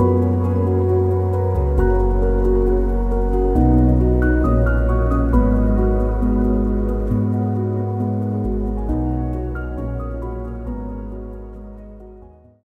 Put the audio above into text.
you.